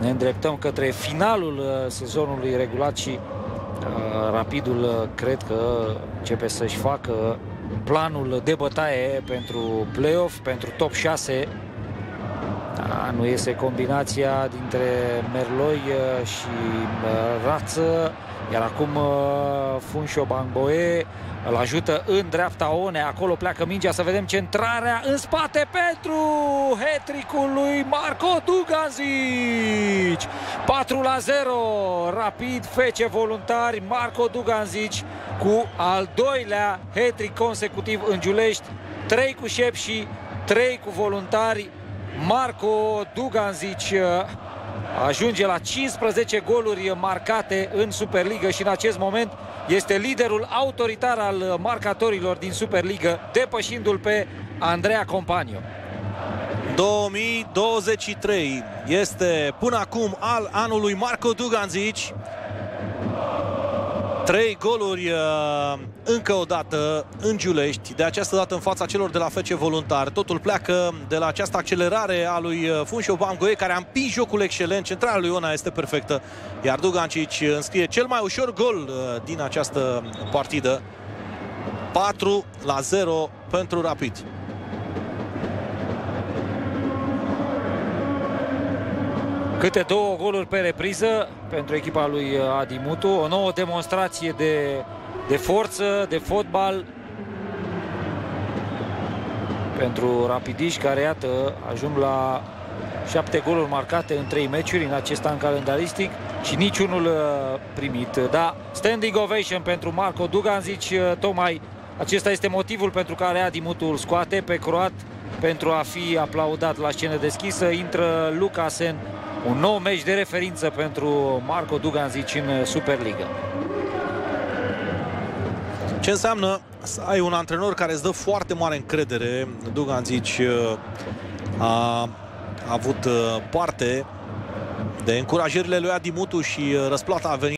ne îndreptăm către finalul sezonului regulat și Rapidul cred că începe să-și facă planul de bătaie pentru play-off, pentru top 6 da, nu iese combinația dintre Merloi și Rață iar acum Funșo Bangboe îl ajută în dreapta One, acolo pleacă mingea să vedem centrarea în spate pentru hetricul lui Marco Duganzic. 4 la 0, rapid fece voluntari Marco Duganzic cu al doilea hetric consecutiv în Giulești, 3 cu șep și 3 cu voluntari. Marco Duganzic ajunge la 15 goluri marcate în Superliga și în acest moment este liderul autoritar al marcatorilor din Superliga, depășindu-l pe Andreea Companiu. 2023 este până acum al anului Marco Duganzic. Trei goluri uh, încă o dată în Giulești, de această dată în fața celor de la FC Voluntar. Totul pleacă de la această accelerare a lui uh, Funșo Bamgoe, care a împins jocul excelent. Centrala lui Iona este perfectă, iar Dugancic înscrie cel mai ușor gol uh, din această partidă. 4 la 0 pentru Rapid. Câte două goluri pe repriză pentru echipa lui Adi Mutu. O nouă demonstrație de, de forță, de fotbal pentru rapidiști care, iată, ajung la șapte goluri marcate în trei meciuri în acest an calendaristic și niciunul uh, primit. Da, standing ovation pentru Marco Duganzic, uh, tocmai acesta este motivul pentru care Adi Mutu îl scoate pe croat pentru a fi aplaudat la scenă deschisă. Intră Lucasen un nou meci de referință pentru Marco Duganzic în Superliga. Ce înseamnă să ai un antrenor care îți dă foarte mare încredere. Duganzic uh, a avut uh, parte de încurajările lui Adi Mutu și uh, răsplata a venit